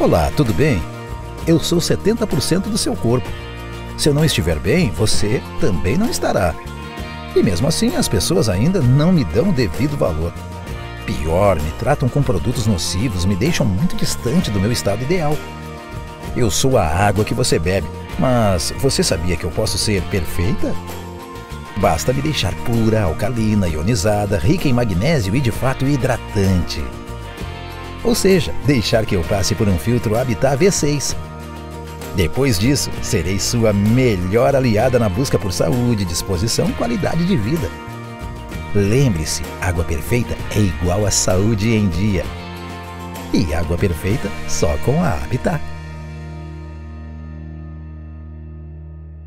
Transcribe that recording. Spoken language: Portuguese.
Olá, tudo bem? Eu sou 70% do seu corpo. Se eu não estiver bem, você também não estará. E mesmo assim, as pessoas ainda não me dão o devido valor. Pior, me tratam com produtos nocivos, me deixam muito distante do meu estado ideal. Eu sou a água que você bebe, mas você sabia que eu posso ser perfeita? Basta me deixar pura, alcalina, ionizada, rica em magnésio e de fato hidratante. Ou seja, deixar que eu passe por um filtro Habitat V6 depois disso, serei sua melhor aliada na busca por saúde, disposição e qualidade de vida. Lembre-se, água perfeita é igual a saúde em dia. E água perfeita só com a Habitat.